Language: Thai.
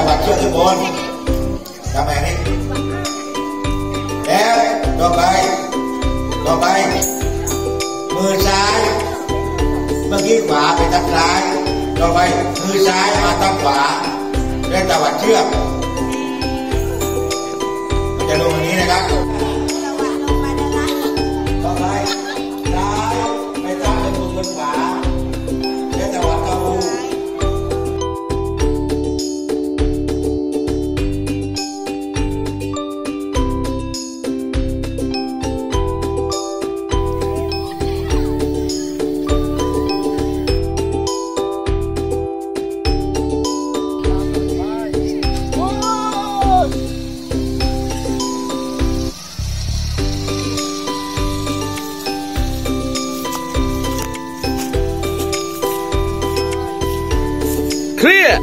จังหวัดเชียงบนทำไมนี่แล้วต่อไปต่อไป มือซ้าย เมื่อกี้ขวาไปทางซ้าย ต่อไปมือซ้ายมาทางขวาและจังหวัดเชือกมันจะลงอย่างนี้นะครับ เคลียร์